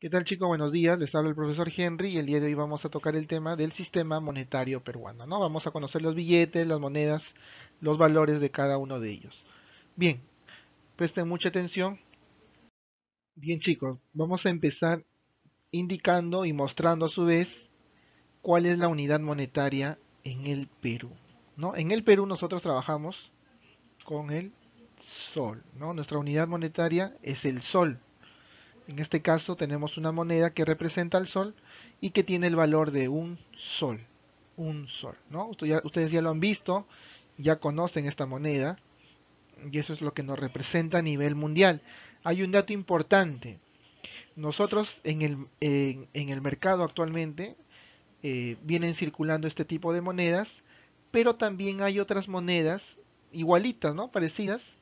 ¿Qué tal chicos? Buenos días, les habla el profesor Henry y el día de hoy vamos a tocar el tema del sistema monetario peruano, ¿no? Vamos a conocer los billetes, las monedas, los valores de cada uno de ellos. Bien, presten mucha atención. Bien chicos, vamos a empezar indicando y mostrando a su vez cuál es la unidad monetaria en el Perú, ¿no? En el Perú nosotros trabajamos con el sol, ¿no? Nuestra unidad monetaria es el sol. En este caso tenemos una moneda que representa al sol y que tiene el valor de un sol. Un sol, ¿no? Ustedes ya lo han visto, ya conocen esta moneda y eso es lo que nos representa a nivel mundial. Hay un dato importante. Nosotros en el, en, el mercado actualmente eh, vienen circulando este tipo de monedas, pero también hay otras monedas igualitas, ¿no? Parecidas,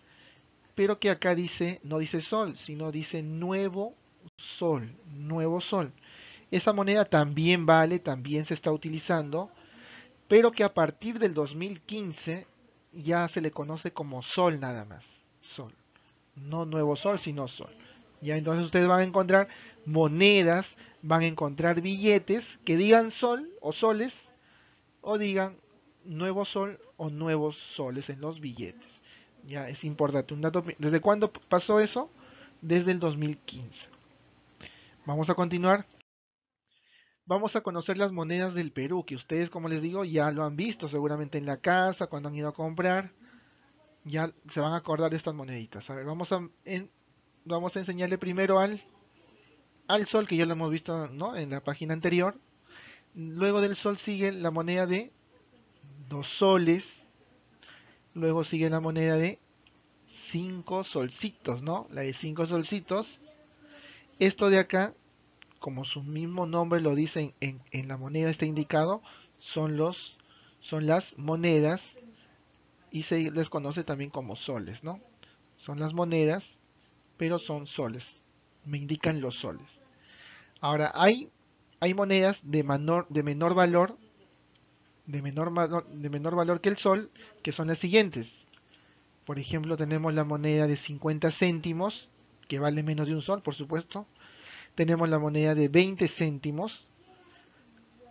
pero que acá dice, no dice sol, sino dice nuevo sol, nuevo sol. Esa moneda también vale, también se está utilizando, pero que a partir del 2015 ya se le conoce como sol nada más, sol. No nuevo sol, sino sol. Ya entonces ustedes van a encontrar monedas, van a encontrar billetes que digan sol o soles o digan nuevo sol o nuevos soles en los billetes. Ya es importante. Un dato, ¿Desde cuándo pasó eso? Desde el 2015. Vamos a continuar. Vamos a conocer las monedas del Perú, que ustedes, como les digo, ya lo han visto seguramente en la casa, cuando han ido a comprar. Ya se van a acordar de estas moneditas. A ver, vamos a, vamos a enseñarle primero al, al sol, que ya lo hemos visto en la página anterior. Luego del sol sigue la moneda de dos soles, Luego sigue la moneda de 5 solcitos, ¿no? La de 5 solcitos. Esto de acá, como su mismo nombre lo dice en, la moneda está indicado, son, los, son las monedas y se les conoce también como soles, ¿no? Son las monedas, pero son soles. Me indican los soles. Ahora, hay, hay monedas de menor, de menor valor de menor, valor que el sol, que son las siguientes. Por ejemplo, tenemos la moneda de 50 céntimos, que vale menos de un sol, por supuesto. Tenemos la moneda de 20 céntimos.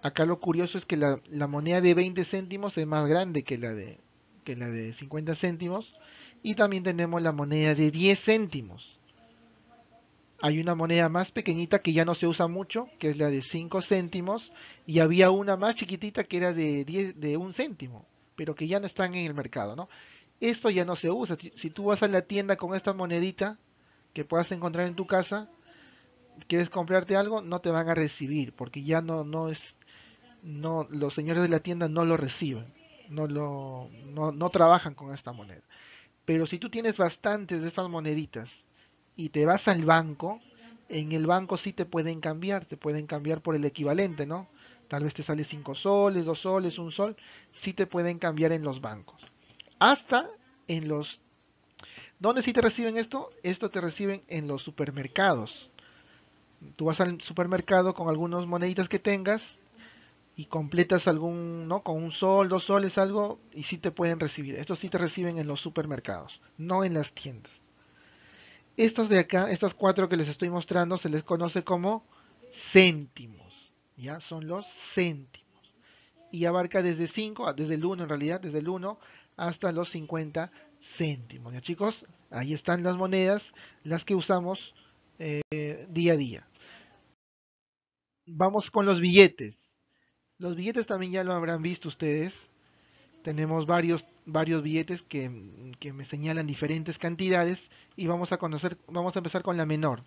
Acá lo curioso es que la, la moneda de 20 céntimos es más grande que la, de, que la de 50 céntimos. Y también tenemos la moneda de 10 céntimos. Hay una moneda más pequeñita que ya no se usa mucho, que es la de 5 céntimos, y había una más chiquitita que era de 10, de un céntimo, pero que ya no están en el mercado, ¿no? Esto ya no se usa. Si tú vas a la tienda con esta monedita que puedas encontrar en tu casa, quieres comprarte algo, no te van a recibir, porque ya no, no es, no, los señores de la tienda no lo reciben, no lo, no, no trabajan con esta moneda. Pero si tú tienes bastantes de estas moneditas y te vas al banco, en el banco sí te pueden cambiar, te pueden cambiar por el equivalente, ¿no? Tal vez te sale 5 soles, 2 soles, 1 sol, sí te pueden cambiar en los bancos. Hasta en los... ¿Dónde sí te reciben esto? Esto te reciben en los supermercados. Tú vas al supermercado con algunas moneditas que tengas y completas algún, ¿no? Con un sol, dos soles, algo, y sí te pueden recibir. Esto sí te reciben en los supermercados, no en las tiendas. Estos de acá, estas cuatro que les estoy mostrando, se les conoce como céntimos. ¿Ya? Son los céntimos. Y abarca desde 5, desde el 1 en realidad, desde el 1 hasta los 50 céntimos. ¿Ya chicos? Ahí están las monedas, las que usamos eh, día a día. Vamos con los billetes. Los billetes también ya lo habrán visto ustedes tenemos varios, varios billetes que, me señalan diferentes cantidades y vamos a conocer, vamos a empezar con la menor.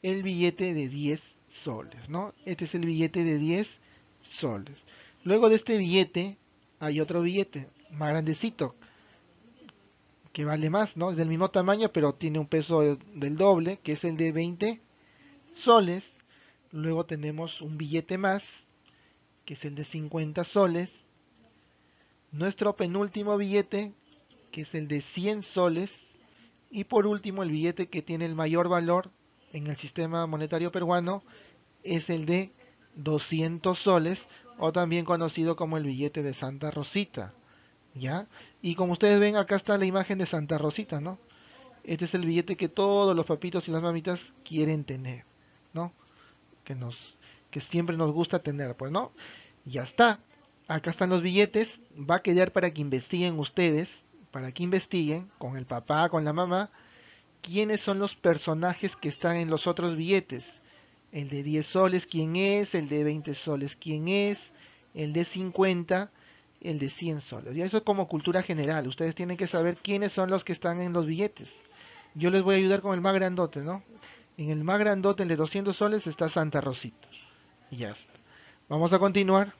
El billete de 10 soles, ¿no? Este es el billete de 10 soles. Luego de este billete hay otro billete más grandecito que vale más, ¿no? Es del mismo tamaño, pero tiene un peso del doble, que es el de 20 soles. Luego tenemos un billete más, que es el de 50 soles nuestro penúltimo billete, que es el de 100 soles, y por último el billete que tiene el mayor valor en el sistema monetario peruano es el de 200 soles o también conocido como el billete de Santa Rosita. ¿Ya? Y como ustedes ven acá está la imagen de Santa Rosita, ¿no? Este es el billete que todos los papitos y las mamitas quieren tener. ¿no? Que nos que siempre nos gusta tener, pues, ¿no? Ya está. Acá están los billetes. Va a quedar para que investiguen ustedes, para que investiguen con el papá, con la mamá, quiénes son los personajes que están en los otros billetes. El de 10 soles, quién es, el de 20 soles, quién es, el de 50, el de 100 soles. Y eso es como cultura general. Ustedes tienen que saber quiénes son los que están en los billetes. Yo les voy a ayudar con el más grandote, ¿no? En el más grandote, el de 200 soles, está Santa Rosita. Y ya está. Vamos a continuar.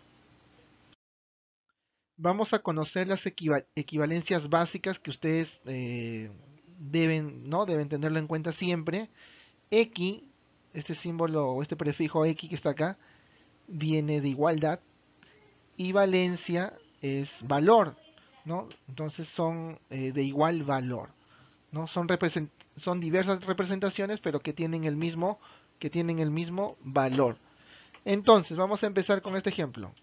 Vamos a conocer las equivalencias básicas que ustedes eh, deben, ¿no? deben tenerlo en cuenta siempre. X, este símbolo o este prefijo X que está acá, viene de igualdad. Y valencia es valor, ¿no? Entonces son eh, de igual valor, ¿no? Son, son diversas representaciones, pero que tienen el mismo, que tienen el mismo valor. Entonces, vamos a empezar con este ejemplo.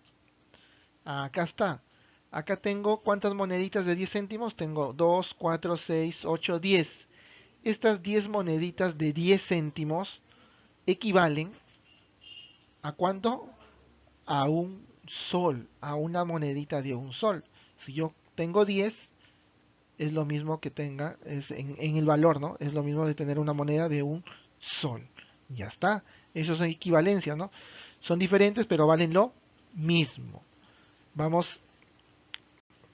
Acá está. Acá tengo cuántas moneditas de 10 céntimos. Tengo 2, 4, 6, 8, 10. Estas 10 moneditas de 10 céntimos equivalen a cuánto? A un sol, a una monedita de un sol. Si yo tengo 10, es lo mismo que tenga, es en, en el valor, ¿no? Es lo mismo de tener una moneda de un sol. Ya está. Eso es equivalencia, ¿no? Son diferentes, pero valen lo mismo. Vamos,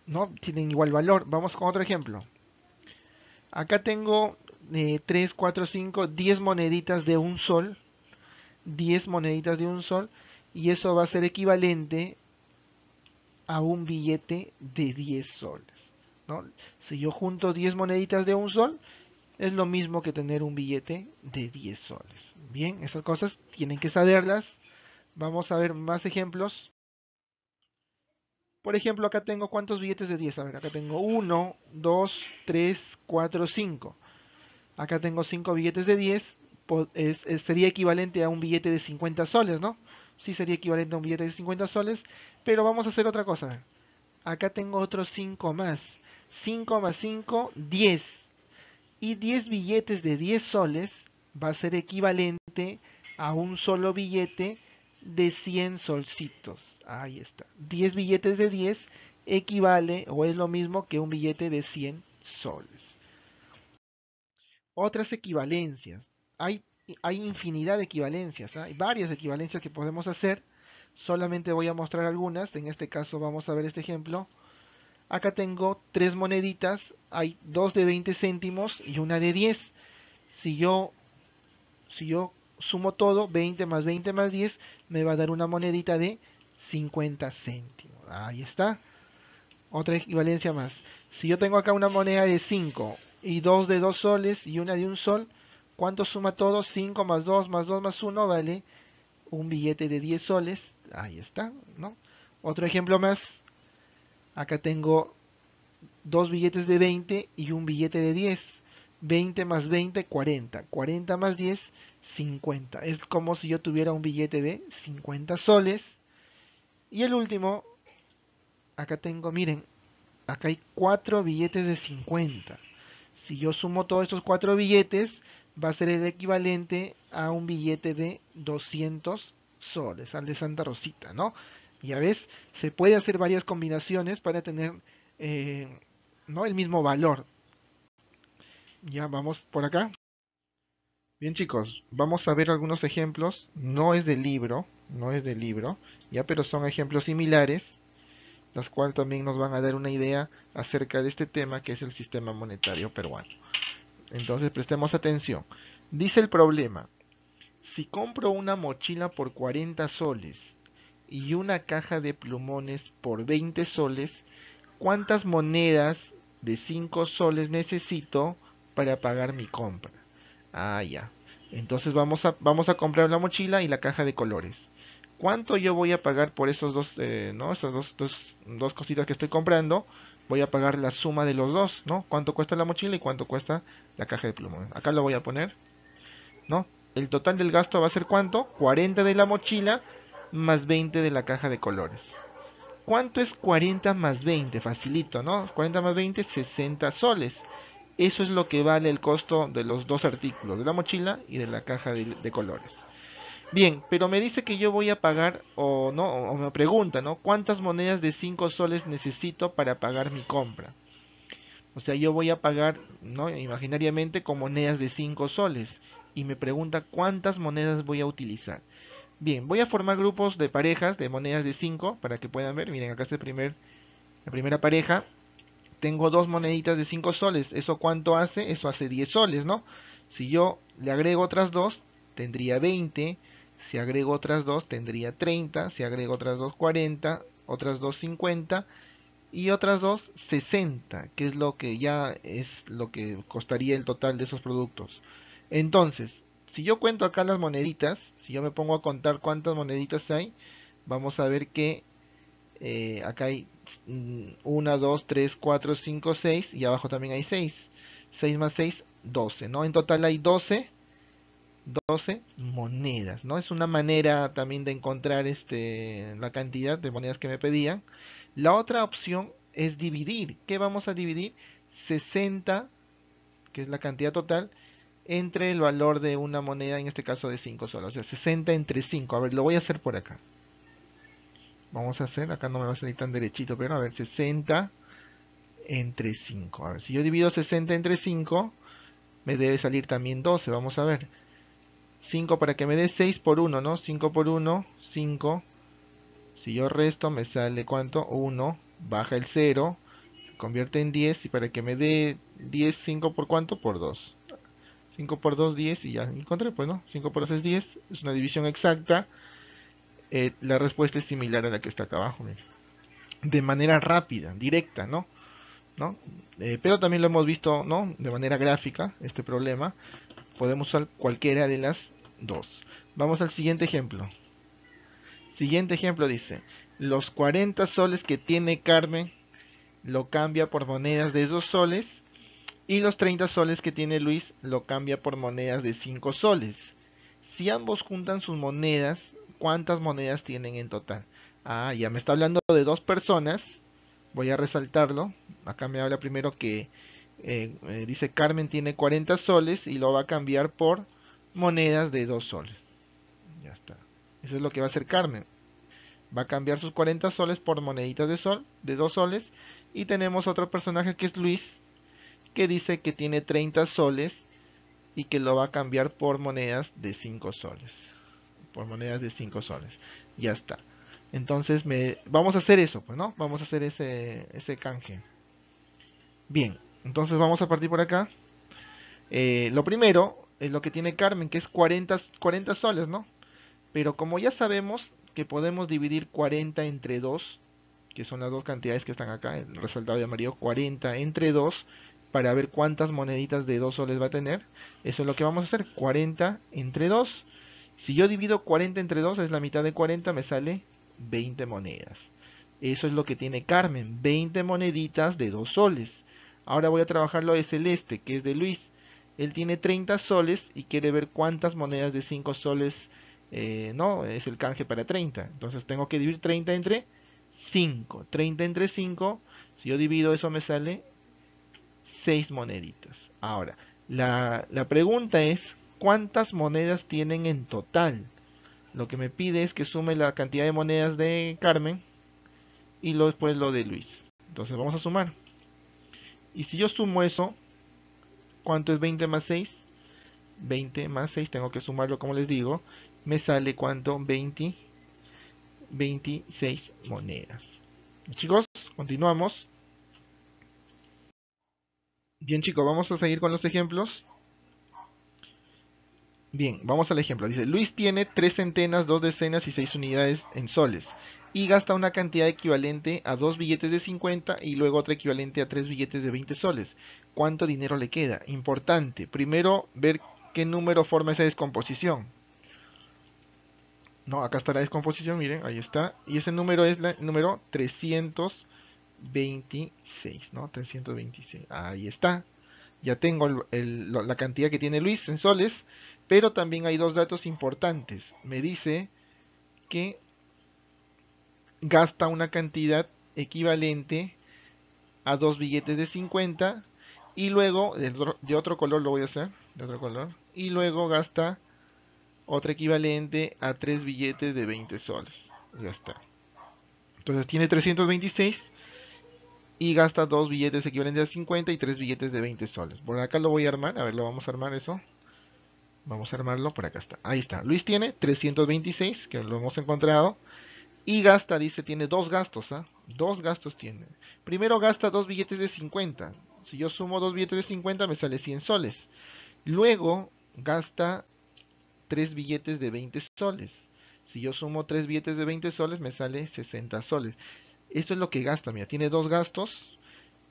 ¿no? Tienen igual valor. Vamos con otro ejemplo. Acá tengo 3, 4, 5, 10 moneditas de un sol. 10 moneditas de un sol. Y eso va a ser equivalente a un billete de 10 soles. ¿no? Si yo junto 10 moneditas de un sol, es lo mismo que tener un billete de 10 soles. Bien, esas cosas tienen que saberlas Vamos a ver más ejemplos. Por ejemplo, acá tengo cuántos billetes de 10. A ver, acá tengo 1, 2, 3, 4, 5. Acá tengo 5 billetes de 10. sería equivalente a un billete de 50 soles, ¿no? Sí sería equivalente a un billete de 50 soles. Pero vamos a hacer otra cosa. Acá tengo otros 5 más. 5 más 5, 10. Y 10 billetes de 10 soles va a ser equivalente a un solo billete de 100 solcitos. Ahí está. 10 billetes de 10 equivale o es lo mismo que un billete de 100 soles. Otras equivalencias. Hay, hay infinidad de equivalencias. Hay varias equivalencias que podemos hacer. Solamente voy a mostrar algunas. En este caso vamos a ver este ejemplo. Acá tengo tres moneditas. Hay dos de 20 céntimos y una de 10. Si yo, si yo sumo todo, 20 más 20 más 10, me va a dar una monedita de 50 céntimos. Ahí está. Otra equivalencia más. Si yo tengo acá una moneda de 5 y dos de 2 soles y una de un sol, ¿cuánto suma todo? 5 más 2 más 2 más 1 vale un billete de 10 soles. Ahí está, ¿no? Otro ejemplo más. Acá tengo dos billetes de 20 y un billete de 10. 20 más 20, 40. 40 más 10, 50. Es como si yo tuviera un billete de 50 soles. Y el último, acá tengo, miren, acá hay cuatro billetes de 50. Si yo sumo todos estos cuatro billetes, va a ser el equivalente a un billete de 200 soles, al de Santa Rosita, ¿no? Ya ves, se puede hacer varias combinaciones para tener eh, ¿no? el mismo valor. Ya vamos por acá. Bien chicos, vamos a ver algunos ejemplos. No es del libro, no es del libro, ya, pero son ejemplos similares, los cuales también nos van a dar una idea acerca de este tema que es el sistema monetario peruano. Entonces prestemos atención. Dice el problema, si compro una mochila por 40 soles y una caja de plumones por 20 soles, ¿cuántas monedas de 5 soles necesito para pagar mi compra. Ah, ya. Entonces vamos a, vamos a comprar la mochila y la caja de colores. ¿Cuánto yo voy a pagar por esos dos, eh, ¿no? Esas dos, dos, dos, cositas que estoy comprando? Voy a pagar la suma de los dos, ¿no? ¿Cuánto cuesta la mochila y cuánto cuesta la caja de plumón? Acá lo voy a poner, ¿no? El total del gasto va a ser ¿cuánto? 40 de la mochila más 20 de la caja de colores. ¿Cuánto es 40 más 20? Facilito, ¿no? 40 más 20, 60 soles. Eso es lo que vale el costo de los dos artículos, de la mochila y de la caja de, colores. Bien, pero me dice que yo voy a pagar, o no, o me pregunta, ¿no? ¿Cuántas monedas de 5 soles necesito para pagar mi compra? O sea, yo voy a pagar, ¿no? Imaginariamente con monedas de 5 soles. Y me pregunta cuántas monedas voy a utilizar. Bien, voy a formar grupos de parejas de monedas de 5 para que puedan ver. Miren, acá está el primer, la primera pareja. Tengo dos moneditas de 5 soles. ¿Eso cuánto hace? Eso hace 10 soles, ¿no? Si yo le agrego otras dos, tendría 20. Si agrego otras dos, tendría 30. Si agrego otras dos, 40. Otras dos, 50. Y otras dos, 60, que es lo que ya es lo que costaría el total de esos productos. Entonces, si yo cuento acá las moneditas, si yo me pongo a contar cuántas moneditas hay, vamos a ver que eh, acá hay 1, 2, 3, 4, 5, 6 y abajo también hay 6. 6 más 6, 12, ¿no? En total hay 12, 12 monedas, ¿no? Es una manera también de encontrar este, la cantidad de monedas que me pedían. La otra opción es dividir. ¿Qué vamos a dividir? 60, que es la cantidad total, entre el valor de una moneda, en este caso de 5 soles. O sea, 60 entre 5. A ver, lo voy a hacer por acá. Vamos a hacer, acá no me va a salir tan derechito, pero a ver, 60 entre 5. A ver, si yo divido 60 entre 5, me debe salir también 12. Vamos a ver. 5 para que me dé 6 por 1, ¿no? 5 por 1, 5. Si yo resto, me sale ¿cuánto? 1. Baja el 0. Se convierte en 10. Y para que me dé 10, 5 por cuánto? Por 2. 5 por 2, 10 y ya encontré, pues no, 5 por 2 es 10, es una división exacta. Eh, la respuesta es similar a la que está acá abajo, de manera rápida, directa, ¿no? Eh, pero también lo hemos visto, ¿no? De manera gráfica, este problema. Podemos usar cualquiera de las dos. Vamos al siguiente ejemplo. Siguiente ejemplo dice, los 40 soles que tiene Carmen lo cambia por monedas de 2 soles y los 30 soles que tiene Luis lo cambia por monedas de 5 soles. Si ambos juntan sus monedas, ¿cuántas monedas tienen en total? Ah, ya me está hablando de dos personas. Voy a resaltarlo. Acá me habla primero que eh, eh, dice Carmen tiene 40 soles y lo va a cambiar por monedas de 2 soles. Ya está. Eso es lo que va a hacer Carmen. Va a cambiar sus 40 soles por moneditas de sol, de 2 soles. Y tenemos otro personaje que es Luis, que dice que tiene 30 soles y que lo va a cambiar por monedas de 5 soles. Por monedas de 5 soles. Ya está. Entonces me, vamos a hacer eso, pues, ¿no? Vamos a hacer ese, canje. Bien, entonces vamos a partir por acá. Eh, lo primero es lo que tiene Carmen, que es 40, 40 soles, ¿no? Pero como ya sabemos que podemos dividir 40 entre 2, que son las dos cantidades que están acá, el resultado de amarillo, 40 entre 2, para ver cuántas moneditas de 2 soles va a tener. Eso es lo que vamos a hacer, 40 entre 2. Si yo divido 40 entre 2, es la mitad de 40, me sale 20 monedas. Eso es lo que tiene Carmen, 20 moneditas de 2 soles. Ahora voy a trabajar lo de Celeste, que es de Luis. Él tiene 30 soles y quiere ver cuántas monedas de 5 soles eh, no es el canje para 30. Entonces tengo que dividir 30 entre 5. 30 entre 5, si yo divido eso me sale 6 moneditas. Ahora, la, pregunta es, ¿cuántas monedas tienen en total? Lo que me pide es que sume la cantidad de monedas de Carmen y luego después lo de Luis. Entonces vamos a sumar. Y si yo sumo eso, ¿cuánto es 20 más 6? 20 más 6, tengo que sumarlo como les digo. Me sale cuánto? 20, 26 monedas. Chicos, continuamos. Bien chicos, vamos a seguir con los ejemplos. Bien, vamos al ejemplo. Dice, Luis tiene 3 centenas, 2 decenas y 6 unidades en soles. Y gasta una cantidad equivalente a 2 billetes de 50 y luego otra equivalente a 3 billetes de 20 soles. ¿Cuánto dinero le queda? Importante. Primero, ver qué número forma esa descomposición. No, acá está la descomposición, miren, ahí está. Y ese número es el número 300. 26, ¿no? 326. Ahí está. Ya tengo la cantidad que tiene Luis en soles, pero también hay dos datos importantes. Me dice que gasta una cantidad equivalente a dos billetes de 50 y luego de otro color lo voy a hacer, de otro color, y luego gasta otra equivalente a 3 billetes de 20 soles. Ya está. Entonces tiene 326 y gasta dos billetes equivalentes a 50 y tres billetes de 20 soles. Por acá lo voy a armar, a ver, lo vamos a armar eso. Vamos a armarlo, por acá está. Ahí está. Luis tiene 326, que lo hemos encontrado. Y gasta, dice, tiene dos gastos, ¿ah? Dos gastos tiene. Primero gasta dos billetes de 50. Si yo sumo dos billetes de 50 me sale 100 soles. Luego gasta tres billetes de 20 soles. Si yo sumo tres billetes de 20 soles me sale 60 soles. Esto es lo que gasta, mira, tiene dos gastos,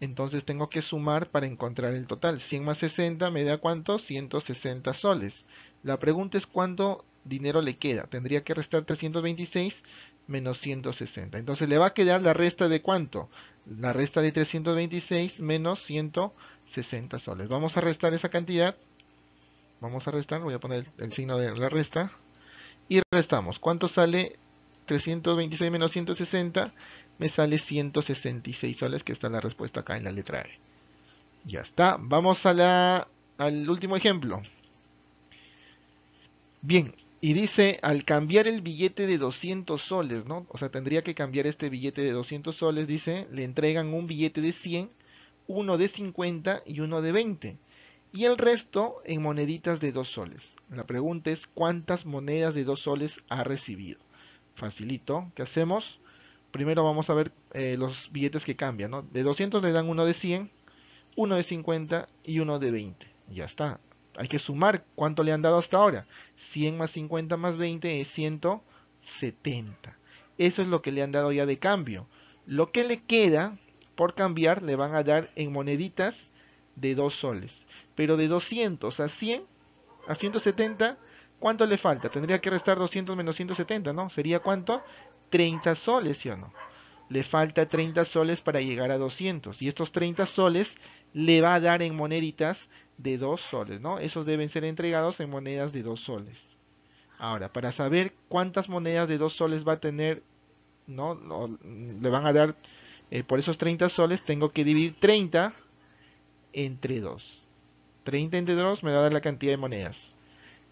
entonces tengo que sumar para encontrar el total. 100 más 60 me da cuánto? 160 soles. La pregunta es cuánto dinero le queda. Tendría que restar 326 menos 160. Entonces le va a quedar la resta de cuánto? La resta de 326 menos 160 soles. Vamos a restar esa cantidad. Vamos a restar, voy a poner el, signo de la resta. Y restamos. ¿Cuánto sale 326 menos 160? Me sale 166 soles, que está la respuesta acá en la letra E. Ya está. Vamos a la, al último ejemplo. Bien, y dice, al cambiar el billete de 200 soles, ¿no? O sea, tendría que cambiar este billete de 200 soles, dice, le entregan un billete de 100, uno de 50 y uno de 20. Y el resto en moneditas de 2 soles. La pregunta es, ¿cuántas monedas de 2 soles ha recibido? Facilito. ¿Qué hacemos? Primero vamos a ver eh, los billetes que cambian, ¿no? De 200 le dan uno de 100, uno de 50 y uno de 20. Ya está. Hay que sumar cuánto le han dado hasta ahora. 100 más 50 más 20 es 170. Eso es lo que le han dado ya de cambio. Lo que le queda por cambiar le van a dar en moneditas de 2 soles. Pero de 200 a 100, a 170, ¿cuánto le falta? Tendría que restar 200 menos 170, ¿no? ¿Sería cuánto? 30 soles, ¿sí o no? Le falta 30 soles para llegar a 200. Y estos 30 soles le va a dar en moneditas de 2 soles, ¿no? Esos deben ser entregados en monedas de 2 soles. Ahora, para saber cuántas monedas de 2 soles va a tener, ¿no? le van a dar eh, por esos 30 soles, tengo que dividir 30 entre 2. 30 entre 2 me va a dar la cantidad de monedas.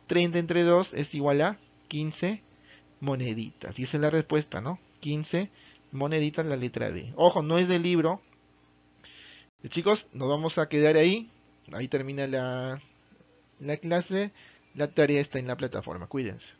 30 entre 2 es igual a 15 moneditas. Y esa es la respuesta, ¿no? 15 moneditas la letra D. Ojo, no es del libro. Chicos, nos vamos a quedar ahí. Ahí termina la, la clase. La tarea está en la plataforma. Cuídense.